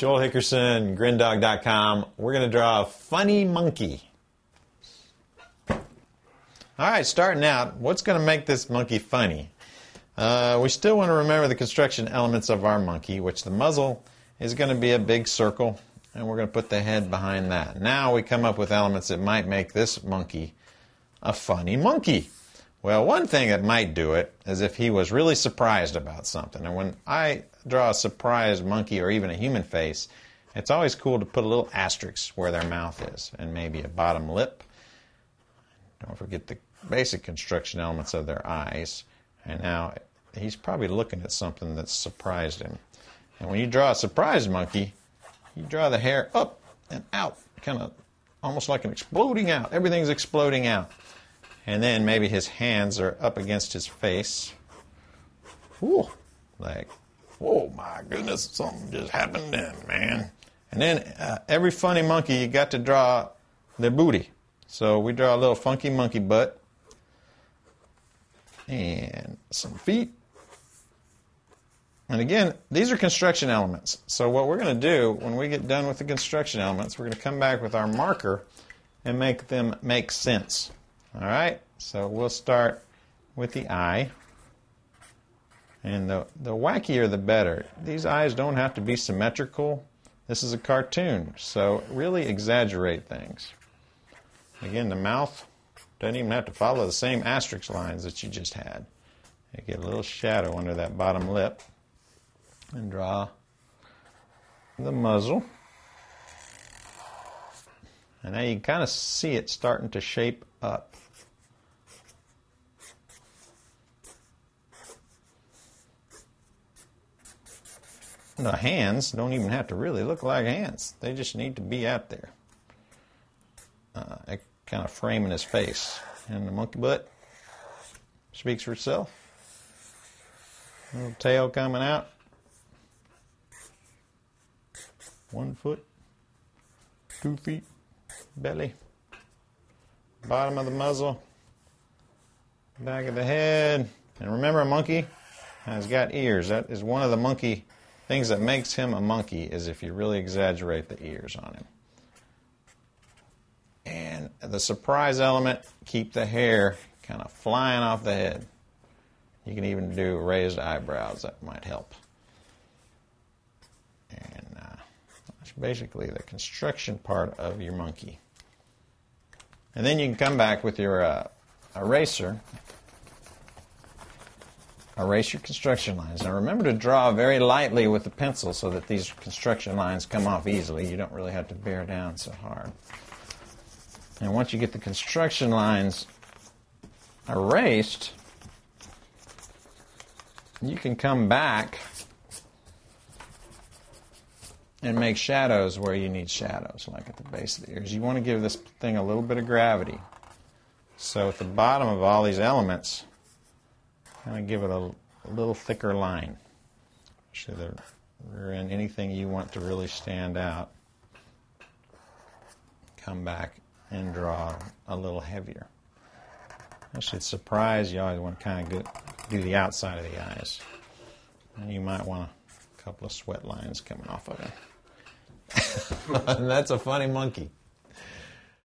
Joel Hickerson, grindog.com. We're going to draw a funny monkey. All right, starting out, what's going to make this monkey funny? Uh, we still want to remember the construction elements of our monkey, which the muzzle is going to be a big circle, and we're going to put the head behind that. Now we come up with elements that might make this monkey a funny monkey. Well, one thing that might do it is if he was really surprised about something. And when I draw a surprised monkey or even a human face, it's always cool to put a little asterisk where their mouth is and maybe a bottom lip. Don't forget the basic construction elements of their eyes. And now he's probably looking at something that's surprised him. And when you draw a surprised monkey, you draw the hair up and out, kind of almost like an exploding out. Everything's exploding out. And then maybe his hands are up against his face. Whew, like, whoa, my goodness, something just happened then, man. And then uh, every funny monkey, you got to draw their booty. So we draw a little funky monkey butt and some feet. And again, these are construction elements. So what we're going to do when we get done with the construction elements, we're going to come back with our marker and make them make sense. All right, so we'll start with the eye. And the, the wackier the better. These eyes don't have to be symmetrical. This is a cartoon, so really exaggerate things. Again, the mouth doesn't even have to follow the same asterisk lines that you just had. You get a little shadow under that bottom lip and draw the muzzle. And now you can kind of see it starting to shape up. The hands don't even have to really look like hands. They just need to be out there. Uh, kind of framing his face. And the monkey butt speaks for itself. Little tail coming out. One foot, two feet, belly, bottom of the muzzle, back of the head. And remember, a monkey has got ears. That is one of the monkey things that makes him a monkey is if you really exaggerate the ears on him. And the surprise element, keep the hair kind of flying off the head. You can even do raised eyebrows, that might help. And uh, that's basically the construction part of your monkey. And then you can come back with your uh, eraser erase your construction lines. Now remember to draw very lightly with the pencil so that these construction lines come off easily. You don't really have to bear down so hard. And once you get the construction lines erased, you can come back and make shadows where you need shadows, like at the base of the ears. You want to give this thing a little bit of gravity. So at the bottom of all these elements, kind of give it a, a little thicker line. So they're in anything you want to really stand out. Come back and draw a little heavier. That should surprise you. always want to kind of do the outside of the eyes. And you might want a couple of sweat lines coming off of him. and that's a funny monkey.